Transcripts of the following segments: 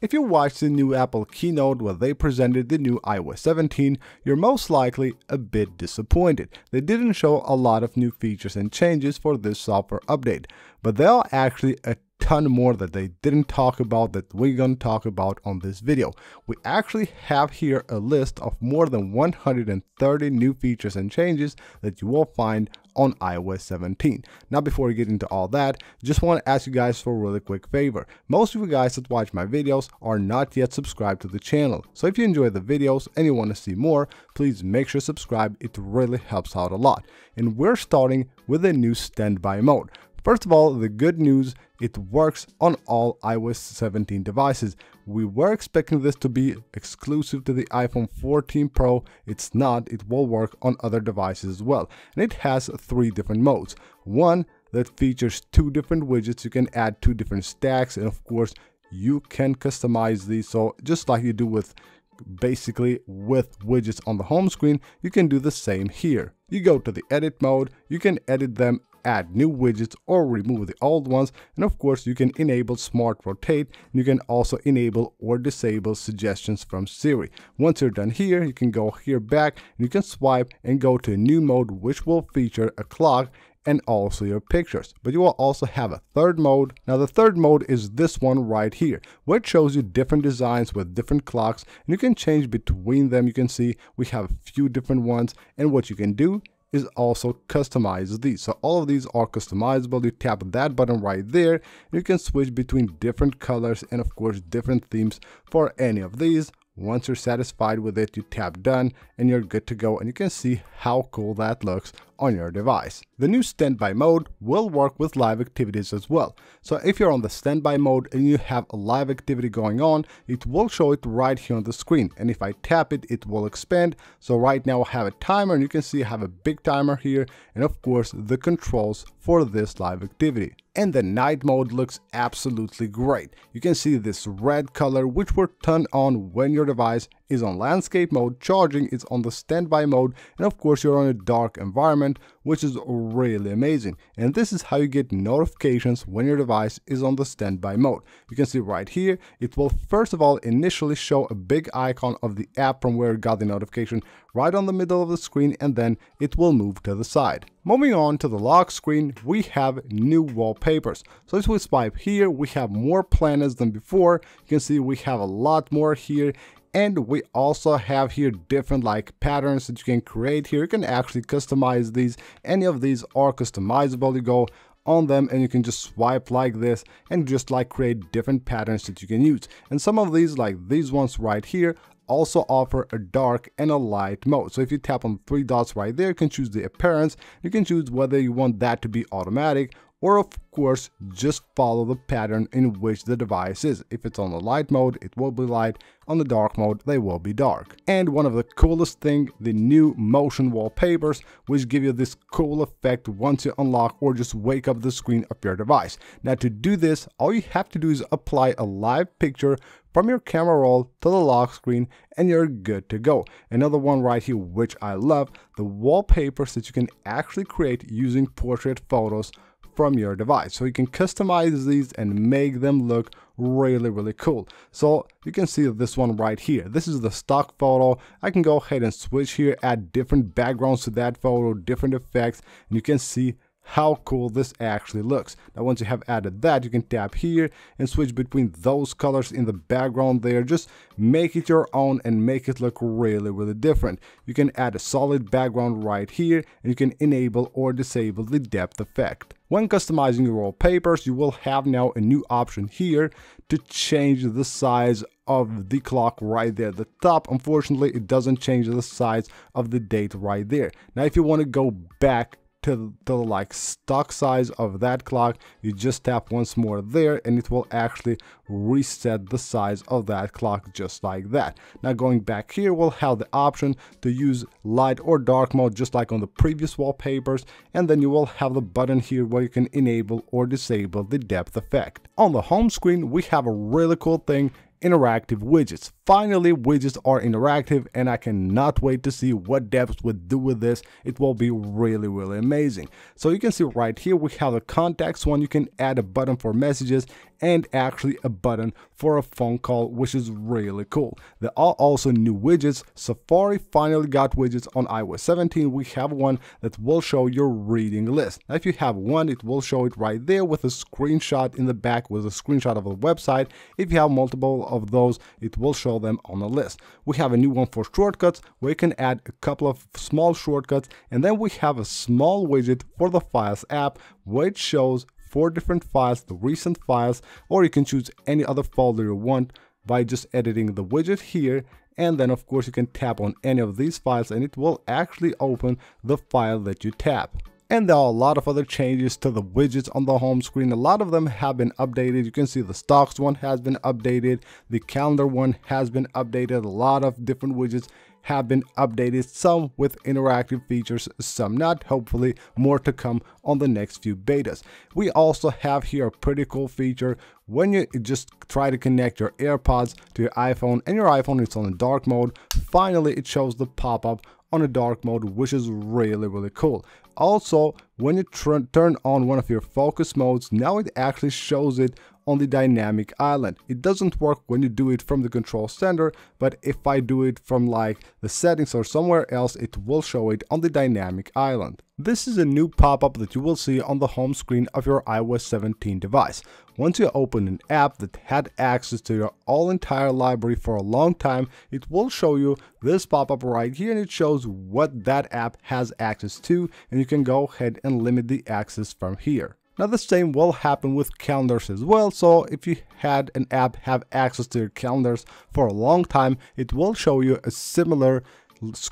If you watched the new Apple keynote where they presented the new iOS 17, you're most likely a bit disappointed. They didn't show a lot of new features and changes for this software update, but there are actually a ton more that they didn't talk about that we're going to talk about on this video. We actually have here a list of more than 130 new features and changes that you will find on iOS 17. Now before we get into all that, just want to ask you guys for a really quick favor. Most of you guys that watch my videos are not yet subscribed to the channel. So if you enjoy the videos and you want to see more, please make sure to subscribe. It really helps out a lot. And we're starting with a new standby mode. First of all, the good news, it works on all iOS 17 devices. We were expecting this to be exclusive to the iPhone 14 Pro. It's not, it will work on other devices as well. And it has three different modes. One that features two different widgets, you can add two different stacks, and of course, you can customize these. So just like you do with basically with widgets on the home screen, you can do the same here. You go to the edit mode, you can edit them add new widgets or remove the old ones and of course you can enable smart rotate you can also enable or disable suggestions from Siri. Once you're done here you can go here back and you can swipe and go to a new mode which will feature a clock and also your pictures. But you will also have a third mode. Now the third mode is this one right here, which shows you different designs with different clocks and you can change between them. You can see we have a few different ones and what you can do is also customize these. So all of these are customizable. You tap that button right there. You can switch between different colors and of course different themes for any of these. Once you're satisfied with it, you tap done and you're good to go and you can see how cool that looks on your device. The new standby mode will work with live activities as well. So if you're on the standby mode and you have a live activity going on, it will show it right here on the screen. And if I tap it, it will expand. So right now I have a timer and you can see I have a big timer here and of course the controls for this live activity and the night mode looks absolutely great. You can see this red color which will turn on when your device is on landscape mode, charging is on the standby mode, and of course you're on a dark environment, which is really amazing. And this is how you get notifications when your device is on the standby mode. You can see right here, it will first of all initially show a big icon of the app from where it got the notification right on the middle of the screen and then it will move to the side. Moving on to the lock screen, we have new wallpapers. So if we swipe here, we have more planets than before. You can see we have a lot more here and we also have here different like patterns that you can create here you can actually customize these any of these are customizable you go on them and you can just swipe like this and just like create different patterns that you can use and some of these like these ones right here also offer a dark and a light mode. So if you tap on three dots right there, you can choose the appearance. You can choose whether you want that to be automatic or of course just follow the pattern in which the device is. If it's on the light mode, it will be light, on the dark mode, they will be dark. And one of the coolest thing, the new motion wallpapers, which give you this cool effect once you unlock or just wake up the screen of your device. Now to do this, all you have to do is apply a live picture from your camera roll to the lock screen and you're good to go. Another one right here which I love, the wallpapers that you can actually create using portrait photos from your device. So you can customize these and make them look really, really cool. So you can see this one right here. This is the stock photo. I can go ahead and switch here, add different backgrounds to that photo, different effects, and you can see how cool this actually looks. Now once you have added that, you can tap here and switch between those colors in the background there. Just make it your own and make it look really, really different. You can add a solid background right here and you can enable or disable the depth effect. When customizing your wallpapers, you will have now a new option here to change the size of the clock right there. At the top, unfortunately, it doesn't change the size of the date right there. Now, if you want to go back to the like stock size of that clock. You just tap once more there and it will actually reset the size of that clock just like that. Now going back here we'll have the option to use light or dark mode just like on the previous wallpapers and then you will have the button here where you can enable or disable the depth effect. On the home screen we have a really cool thing interactive widgets. Finally, widgets are interactive and I cannot wait to see what devs would do with this. It will be really, really amazing. So you can see right here, we have a contacts one. You can add a button for messages and actually a button for a phone call, which is really cool. There are also new widgets. Safari finally got widgets on iOS 17. We have one that will show your reading list. Now, if you have one, it will show it right there with a screenshot in the back with a screenshot of a website. If you have multiple of those, it will show them on a list. We have a new one for shortcuts where you can add a couple of small shortcuts. And then we have a small widget for the Files app, which shows four different files, the recent files, or you can choose any other folder you want by just editing the widget here and then of course you can tap on any of these files and it will actually open the file that you tap. And there are a lot of other changes to the widgets on the home screen. A lot of them have been updated. You can see the stocks one has been updated. The calendar one has been updated. A lot of different widgets have been updated, some with interactive features, some not. Hopefully, more to come on the next few betas. We also have here a pretty cool feature when you just try to connect your AirPods to your iPhone and your iPhone is on dark mode. Finally, it shows the pop-up on a dark mode, which is really, really cool. Also, when you turn on one of your focus modes, now it actually shows it on the dynamic island. It doesn't work when you do it from the control center, but if I do it from like the settings or somewhere else, it will show it on the dynamic island. This is a new pop-up that you will see on the home screen of your iOS 17 device. Once you open an app that had access to your all entire library for a long time, it will show you this pop-up right here and it shows what that app has access to and you can go ahead and limit the access from here. Now the same will happen with calendars as well, so if you had an app have access to your calendars for a long time, it will show you a similar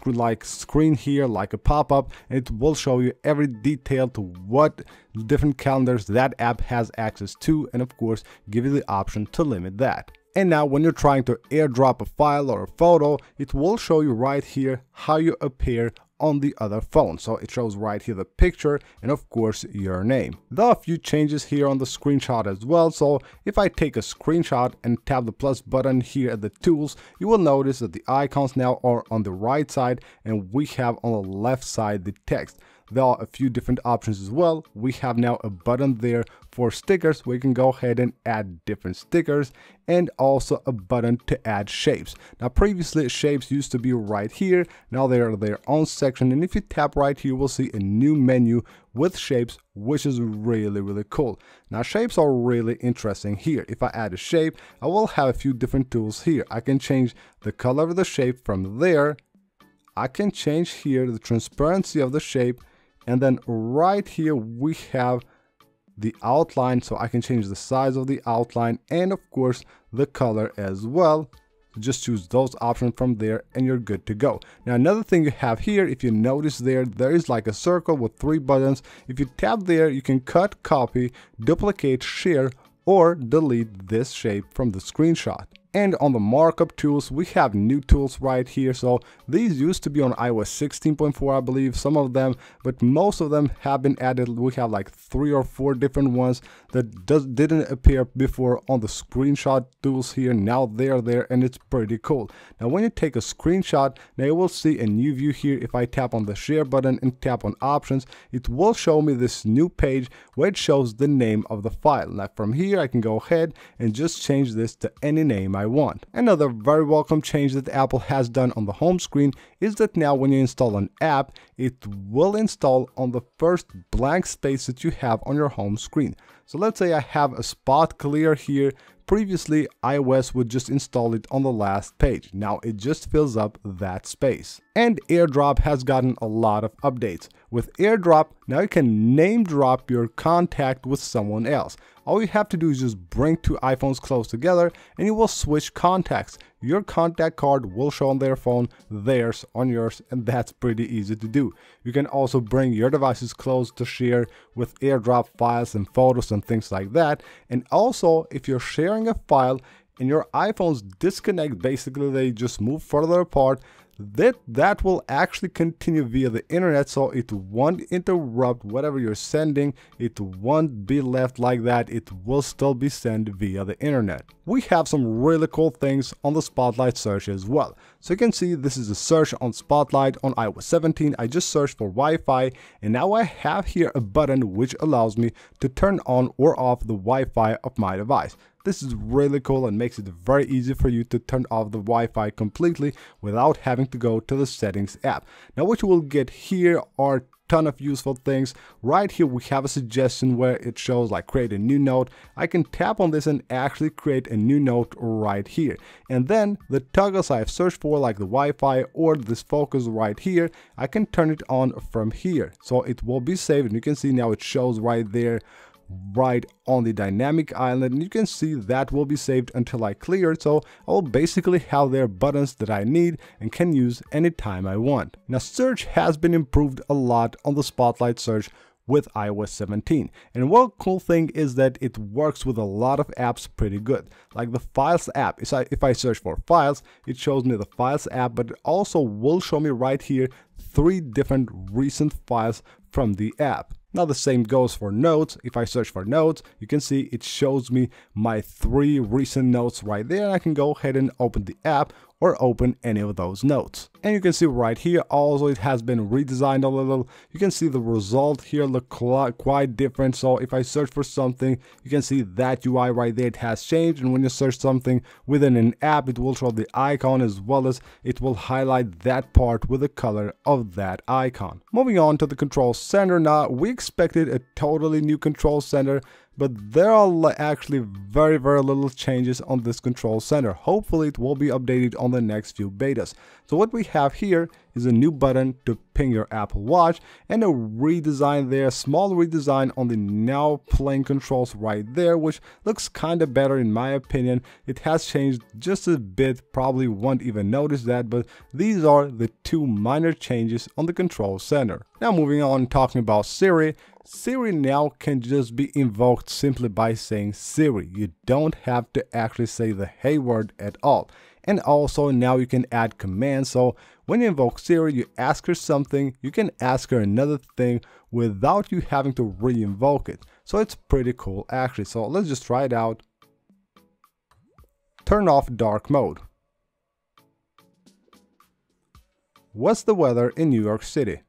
like screen here like a pop-up and it will show you every detail to what different calendars that app has access to and of course give you the option to limit that. And now when you're trying to airdrop a file or a photo, it will show you right here how you appear on the other phone. So it shows right here the picture and of course your name. There are a few changes here on the screenshot as well. So if I take a screenshot and tap the plus button here at the tools, you will notice that the icons now are on the right side and we have on the left side the text there are a few different options as well. We have now a button there for stickers we can go ahead and add different stickers and also a button to add shapes. Now previously shapes used to be right here, now they are their own section and if you tap right here we'll see a new menu with shapes which is really really cool. Now shapes are really interesting here. If I add a shape I will have a few different tools here. I can change the color of the shape from there I can change here the transparency of the shape and then right here we have the outline so I can change the size of the outline and of course the color as well. Just choose those options from there and you're good to go. Now another thing you have here if you notice there there is like a circle with three buttons. If you tap there you can cut copy duplicate share or delete this shape from the screenshot and on the markup tools, we have new tools right here. So these used to be on iOS 16.4, I believe, some of them, but most of them have been added. We have like three or four different ones that does, didn't appear before on the screenshot tools here. Now they're there and it's pretty cool. Now when you take a screenshot, now you will see a new view here. If I tap on the share button and tap on options, it will show me this new page where it shows the name of the file. Now from here, I can go ahead and just change this to any name I want. Another very welcome change that Apple has done on the home screen is that now when you install an app, it will install on the first blank space that you have on your home screen. So let's say I have a spot clear here. Previously, iOS would just install it on the last page. Now it just fills up that space. And AirDrop has gotten a lot of updates. With AirDrop, now you can name drop your contact with someone else. All you have to do is just bring two iPhones close together and you will switch contacts. Your contact card will show on their phone, theirs on yours, and that's pretty easy to do. You can also bring your devices close to share with AirDrop files and photos and things like that. And also, if you're sharing a file and your iPhones disconnect, basically they just move further apart, that that will actually continue via the internet so it won't interrupt whatever you're sending. It won't be left like that. It will still be sent via the internet. We have some really cool things on the spotlight search as well. So you can see this is a search on spotlight on iOS 17 I just searched for Wi-Fi and now I have here a button which allows me to turn on or off the Wi-Fi of my device this is really cool and makes it very easy for you to turn off the Wi-Fi completely without having to go to the settings app. Now what you will get here are a ton of useful things. Right here we have a suggestion where it shows like create a new note. I can tap on this and actually create a new note right here. And then the toggles I've searched for like the Wi-Fi or this focus right here, I can turn it on from here. So it will be saved and you can see now it shows right there right on the dynamic island and you can see that will be saved until I clear it so I'll basically have their buttons that I need and can use anytime I want. Now search has been improved a lot on the spotlight search with iOS 17. And one cool thing is that it works with a lot of apps pretty good. Like the Files app, if I search for Files, it shows me the Files app, but it also will show me right here three different recent files from the app. Now the same goes for notes. If I search for notes, you can see it shows me my three recent notes right there. I can go ahead and open the app or open any of those notes. And you can see right here also it has been redesigned a little. You can see the result here look quite different. So if I search for something, you can see that UI right there, it has changed. And when you search something within an app, it will show the icon as well as it will highlight that part with the color of that icon. Moving on to the control center now, we expected a totally new control center but there are actually very very little changes on this control center. Hopefully it will be updated on the next few betas. So what we have here is a new button to ping your Apple Watch and a redesign there, small redesign on the now playing controls right there, which looks kind of better in my opinion. It has changed just a bit, probably won't even notice that, but these are the two minor changes on the control center. Now moving on talking about Siri, Siri now can just be invoked simply by saying Siri. You don't have to actually say the hey word at all. And also now you can add commands. So when you invoke Siri, you ask her something, you can ask her another thing without you having to re-invoke it. So it's pretty cool actually. So let's just try it out. Turn off dark mode. What's the weather in New York City?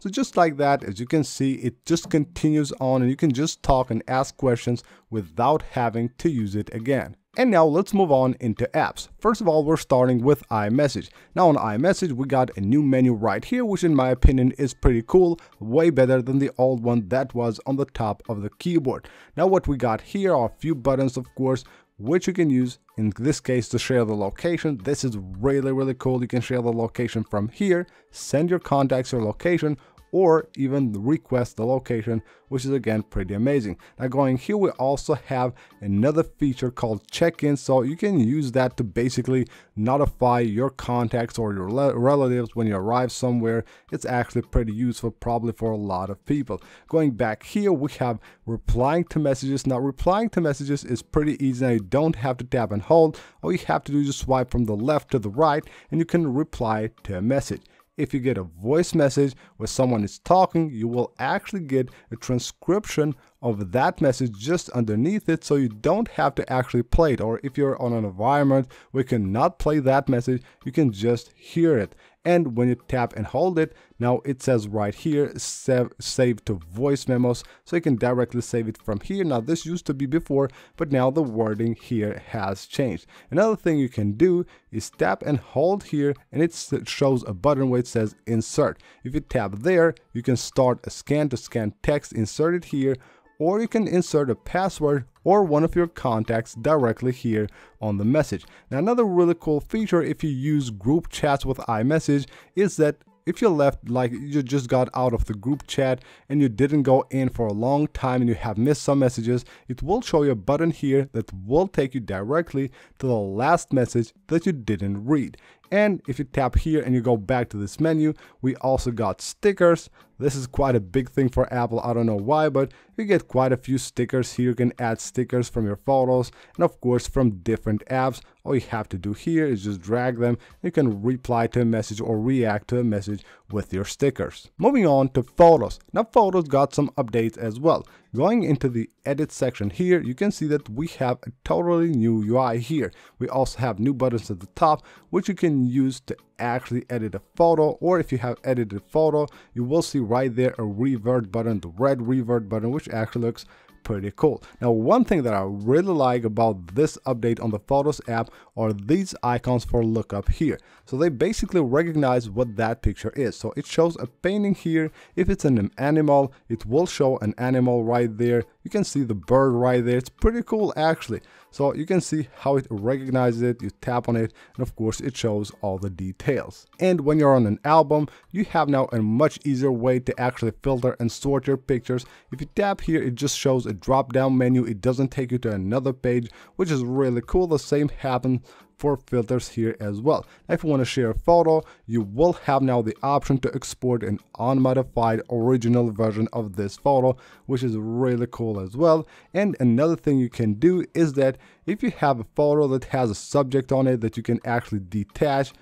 So just like that, as you can see, it just continues on and you can just talk and ask questions without having to use it again. And now let's move on into apps. First of all, we're starting with iMessage. Now on iMessage, we got a new menu right here, which in my opinion is pretty cool, way better than the old one that was on the top of the keyboard. Now what we got here are a few buttons, of course, which you can use in this case to share the location. This is really, really cool. You can share the location from here, send your contacts your location, or even request the location, which is again pretty amazing. Now going here, we also have another feature called check-in. So you can use that to basically notify your contacts or your relatives when you arrive somewhere. It's actually pretty useful probably for a lot of people. Going back here, we have replying to messages. Now replying to messages is pretty easy. Now you don't have to tap and hold. All you have to do is just swipe from the left to the right and you can reply to a message if you get a voice message where someone is talking, you will actually get a transcription of that message just underneath it so you don't have to actually play it. Or if you're on an environment where you cannot play that message, you can just hear it and when you tap and hold it now it says right here save, save to voice memos. So you can directly save it from here. Now this used to be before but now the wording here has changed. Another thing you can do is tap and hold here and it shows a button where it says insert. If you tap there you can start a scan to scan text insert it here or you can insert a password or one of your contacts directly here on the message. Now another really cool feature if you use group chats with iMessage is that if you left like you just got out of the group chat and you didn't go in for a long time and you have missed some messages, it will show you a button here that will take you directly to the last message that you didn't read. And if you tap here and you go back to this menu, we also got stickers. This is quite a big thing for Apple. I don't know why, but you get quite a few stickers here. You can add stickers from your photos and of course from different apps. All you have to do here is just drag them. You can reply to a message or react to a message with your stickers. Moving on to photos. Now photos got some updates as well. Going into the edit section here, you can see that we have a totally new UI here. We also have new buttons at the top, which you can use to actually edit a photo or if you have edited a photo you will see right there a revert button the red revert button which actually looks pretty cool. Now one thing that I really like about this update on the Photos app are these icons for lookup here. So they basically recognize what that picture is. So it shows a painting here. If it's an animal, it will show an animal right there. You can see the bird right there. It's pretty cool actually. So you can see how it recognizes it, you tap on it, and of course it shows all the details. And when you're on an album, you have now a much easier way to actually filter and sort your pictures. If you tap here, it just shows a drop down menu. It doesn't take you to another page, which is really cool. The same happens for filters here as well. If you want to share a photo, you will have now the option to export an unmodified original version of this photo, which is really cool as well. And another thing you can do is that if you have a photo that has a subject on it that you can actually detach,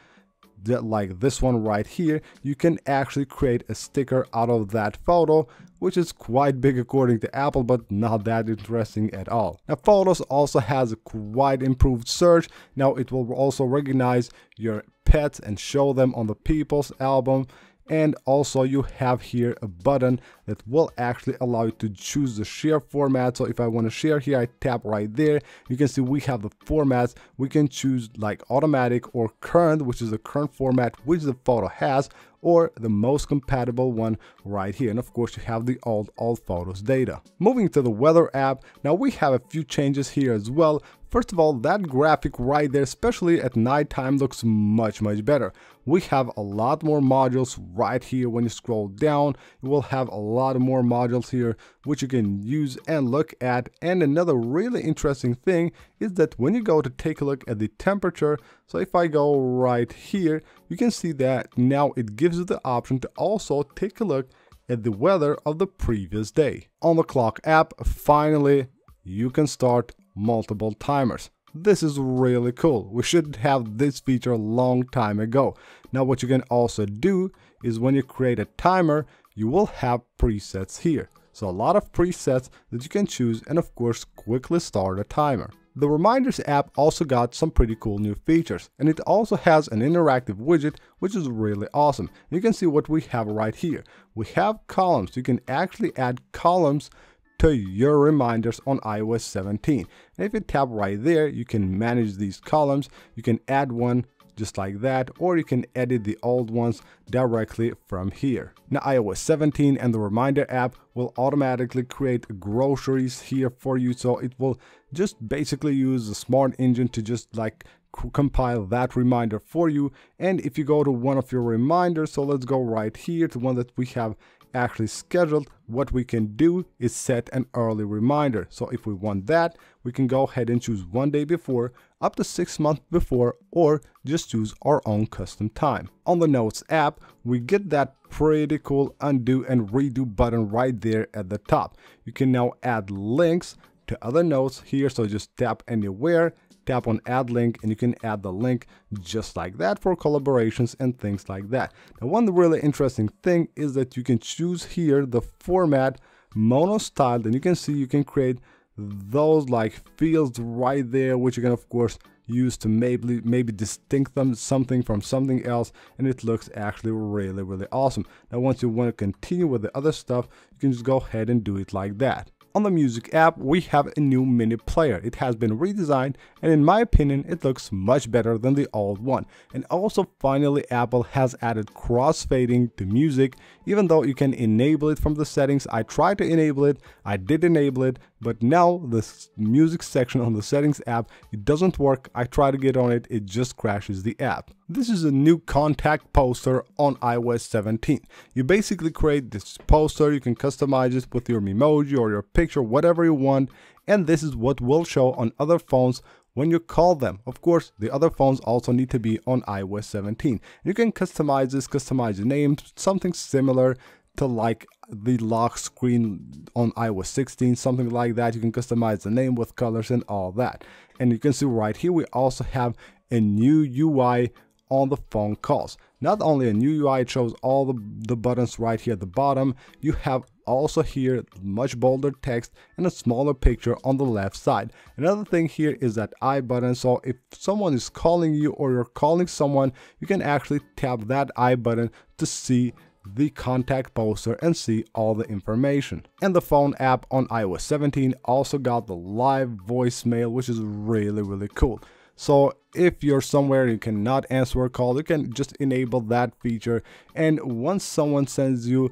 like this one right here, you can actually create a sticker out of that photo, which is quite big according to Apple, but not that interesting at all. Now Photos also has a quite improved search. Now it will also recognize your pets and show them on the People's album and also you have here a button that will actually allow you to choose the share format so if I want to share here I tap right there you can see we have the formats we can choose like automatic or current which is the current format which the photo has or the most compatible one right here. And of course, you have the old all photos data. Moving to the weather app, now we have a few changes here as well. First of all, that graphic right there, especially at nighttime, looks much, much better. We have a lot more modules right here. When you scroll down, you will have a lot more modules here, which you can use and look at. And another really interesting thing is that when you go to take a look at the temperature, so if I go right here, you can see that now it gives you the option to also take a look at the weather of the previous day. On the clock app, finally, you can start multiple timers. This is really cool. We should have this feature a long time ago. Now what you can also do is when you create a timer, you will have presets here. So a lot of presets that you can choose and of course quickly start a timer. The Reminders app also got some pretty cool new features and it also has an interactive widget which is really awesome. You can see what we have right here. We have columns. You can actually add columns to your reminders on iOS 17. And if you tap right there, you can manage these columns. You can add one just like that, or you can edit the old ones directly from here. Now iOS 17 and the Reminder app will automatically create groceries here for you, so it will just basically use the smart engine to just like compile that reminder for you. And if you go to one of your reminders, so let's go right here to one that we have actually scheduled, what we can do is set an early reminder. So if we want that, we can go ahead and choose one day before, up to six months before, or just choose our own custom time. On the Notes app, we get that pretty cool undo and redo button right there at the top. You can now add links to other notes here, so just tap anywhere tap on add link and you can add the link just like that for collaborations and things like that. Now one really interesting thing is that you can choose here the format mono style and you can see you can create those like fields right there which you can of course use to maybe maybe distinct them something from something else and it looks actually really really awesome now once you want to continue with the other stuff you can just go ahead and do it like that on the music app, we have a new mini player. It has been redesigned and in my opinion, it looks much better than the old one. And also finally, Apple has added crossfading to music, even though you can enable it from the settings. I tried to enable it, I did enable it, but now the music section on the settings app, it doesn't work. I try to get on it, it just crashes the app. This is a new contact poster on iOS 17. You basically create this poster, you can customize it with your emoji or your picture, whatever you want, and this is what will show on other phones when you call them. Of course, the other phones also need to be on iOS 17. You can customize this, customize the name, something similar to like the lock screen on iOS 16, something like that. You can customize the name with colors and all that. And you can see right here, we also have a new UI on the phone calls. Not only a new UI, shows all the, the buttons right here at the bottom. You have also here much bolder text and a smaller picture on the left side. Another thing here is that I button. So if someone is calling you or you're calling someone, you can actually tap that I button to see the contact poster and see all the information. And the phone app on iOS 17 also got the live voicemail, which is really, really cool. So if you're somewhere you cannot answer a call, you can just enable that feature. And once someone sends you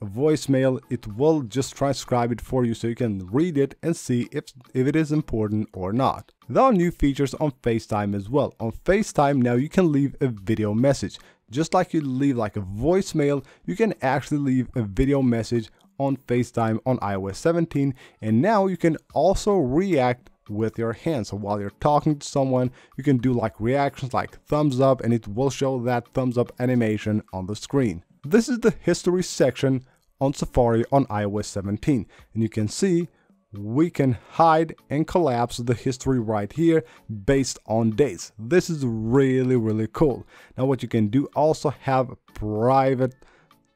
a voicemail, it will just transcribe it for you so you can read it and see if, if it is important or not. There are new features on FaceTime as well. On FaceTime now you can leave a video message. Just like you leave like a voicemail, you can actually leave a video message on FaceTime on iOS 17 and now you can also react with your hands. So while you're talking to someone, you can do like reactions like thumbs up and it will show that thumbs up animation on the screen. This is the history section on Safari on iOS 17 and you can see we can hide and collapse the history right here based on dates. This is really, really cool. Now what you can do also have private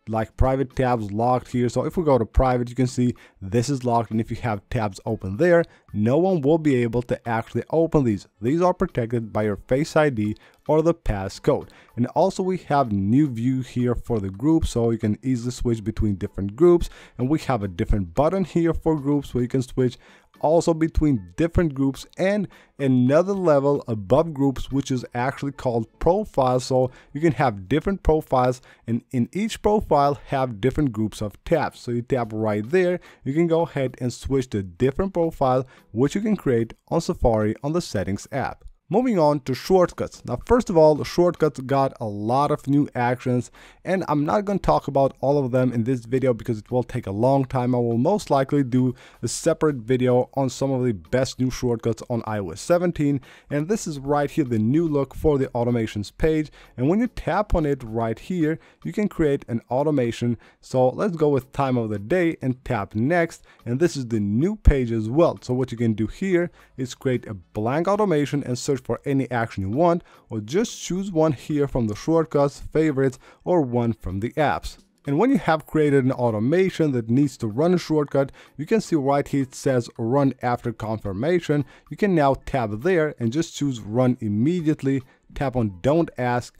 like private tabs locked here. So if we go to private, you can see this is locked. And if you have tabs open there, no one will be able to actually open these. These are protected by your Face ID or the passcode. And also we have new view here for the group so you can easily switch between different groups. And we have a different button here for groups where you can switch also between different groups and another level above groups which is actually called profiles so you can have different profiles and in each profile have different groups of tabs so you tap right there you can go ahead and switch to different profile which you can create on Safari on the settings app Moving on to shortcuts. Now, first of all, shortcuts got a lot of new actions and I'm not going to talk about all of them in this video because it will take a long time. I will most likely do a separate video on some of the best new shortcuts on iOS 17. And this is right here, the new look for the automations page. And when you tap on it right here, you can create an automation. So let's go with time of the day and tap next. And this is the new page as well. So what you can do here is create a blank automation and search for any action you want or just choose one here from the shortcuts, favorites or one from the apps. And when you have created an automation that needs to run a shortcut, you can see right here it says run after confirmation. You can now tap there and just choose run immediately, tap on don't ask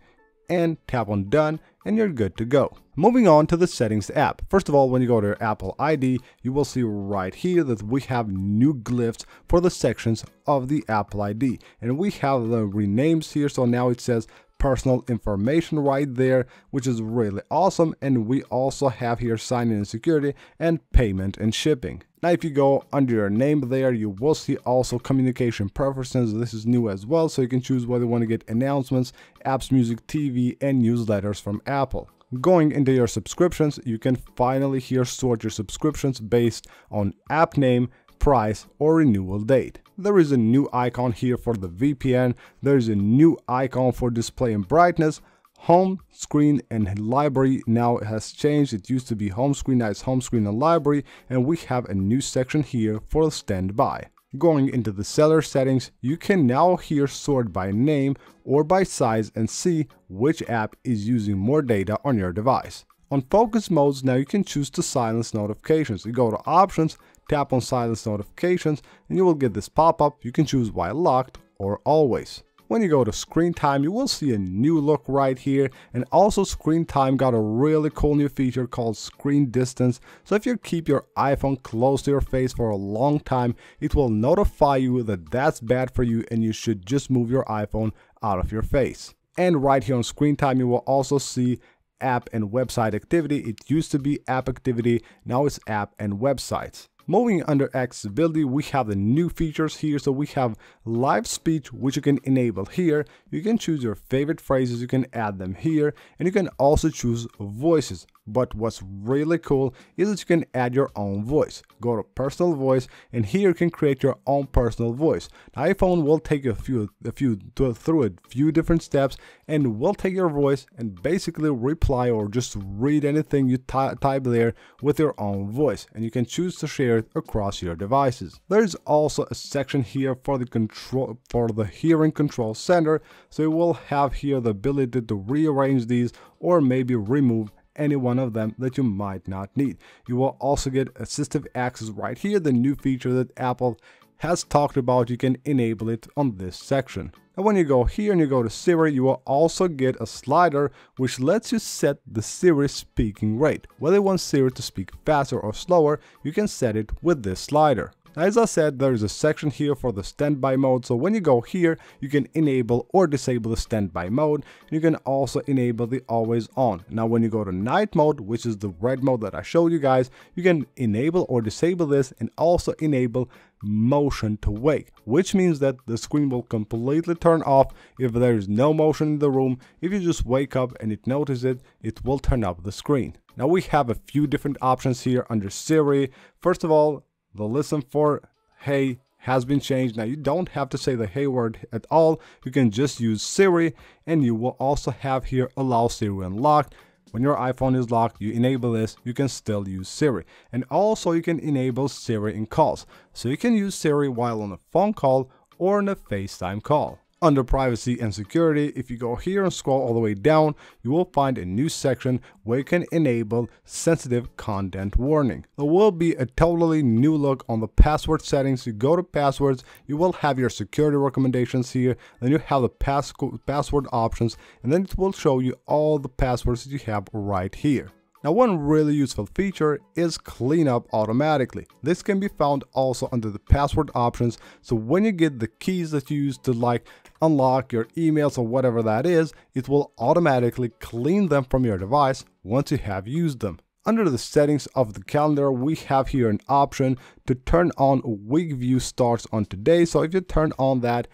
and tap on done and you're good to go. Moving on to the settings app. First of all, when you go to Apple ID, you will see right here that we have new glyphs for the sections of the Apple ID. And we have the renames here, so now it says personal information right there, which is really awesome. And we also have here sign in and security and payment and shipping. Now, if you go under your name there, you will see also communication preferences. This is new as well, so you can choose whether you want to get announcements, apps, music, TV, and newsletters from Apple. Going into your subscriptions, you can finally here sort your subscriptions based on app name, price, or renewal date. There is a new icon here for the VPN. There is a new icon for display and brightness. Home screen and library now has changed. It used to be home screen, now it's home screen and library. And we have a new section here for standby. Going into the cellular settings, you can now here sort by name or by size and see which app is using more data on your device. On focus modes, now you can choose to silence notifications. You go to options, tap on silence notifications, and you will get this pop-up. You can choose while locked or always. When you go to screen time, you will see a new look right here. And also screen time got a really cool new feature called screen distance. So if you keep your iPhone close to your face for a long time, it will notify you that that's bad for you and you should just move your iPhone out of your face. And right here on screen time, you will also see app and website activity. It used to be app activity, now it's app and websites. Moving under accessibility, we have the new features here. So we have live speech, which you can enable here. You can choose your favorite phrases, you can add them here, and you can also choose voices. But what's really cool is that you can add your own voice. Go to personal voice and here you can create your own personal voice. The iPhone will take a few, a few through a few different steps and will take your voice and basically reply or just read anything you type there with your own voice and you can choose to share it across your devices. There's also a section here for the control for the hearing control center so you will have here the ability to rearrange these or maybe remove any one of them that you might not need. You will also get assistive access right here, the new feature that Apple has talked about, you can enable it on this section. And when you go here and you go to Siri, you will also get a slider which lets you set the Siri speaking rate. Whether you want Siri to speak faster or slower, you can set it with this slider. As I said, there is a section here for the standby mode, so when you go here, you can enable or disable the standby mode. You can also enable the always on. Now when you go to night mode, which is the red mode that I showed you guys, you can enable or disable this and also enable motion to wake, which means that the screen will completely turn off if there is no motion in the room. If you just wake up and it notices it, it will turn up the screen. Now we have a few different options here under Siri. First of all, the listen for hey has been changed. Now you don't have to say the hey word at all. You can just use Siri and you will also have here allow Siri unlocked. When your iPhone is locked, you enable this, you can still use Siri. And also you can enable Siri in calls. So you can use Siri while on a phone call or on a FaceTime call. Under privacy and security, if you go here and scroll all the way down, you will find a new section where you can enable sensitive content warning. There will be a totally new look on the password settings. You go to passwords, you will have your security recommendations here, then you have the pass password options, and then it will show you all the passwords that you have right here. Now one really useful feature is cleanup automatically. This can be found also under the password options so when you get the keys that you use to like unlock your emails or whatever that is, it will automatically clean them from your device once you have used them. Under the settings of the calendar, we have here an option to turn on week view starts on today. So if you turn on that,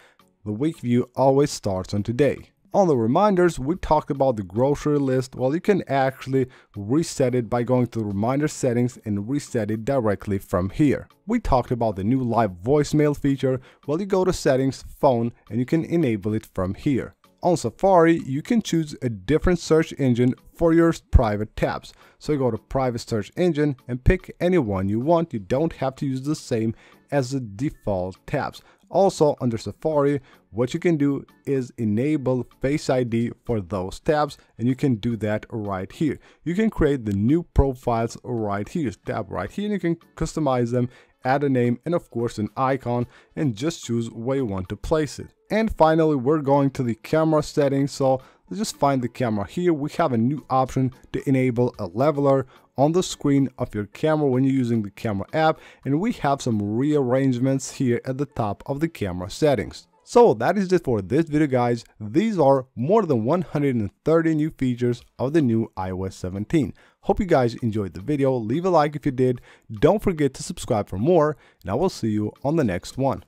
the week view always starts on today. On the reminders, we talked about the grocery list. Well, you can actually reset it by going to the reminder settings and reset it directly from here. We talked about the new live voicemail feature. Well, you go to settings, phone, and you can enable it from here. On Safari, you can choose a different search engine for your private tabs. So you go to private search engine and pick any one you want. You don't have to use the same as the default tabs. Also under Safari, what you can do is enable Face ID for those tabs and you can do that right here. You can create the new profiles right here, tab right here and you can customize them, add a name and of course an icon and just choose where you want to place it. And finally, we're going to the camera settings. So let's just find the camera here. We have a new option to enable a leveler on the screen of your camera when you're using the camera app and we have some rearrangements here at the top of the camera settings. So that is it for this video guys, these are more than 130 new features of the new iOS 17. Hope you guys enjoyed the video, leave a like if you did, don't forget to subscribe for more, and I will see you on the next one.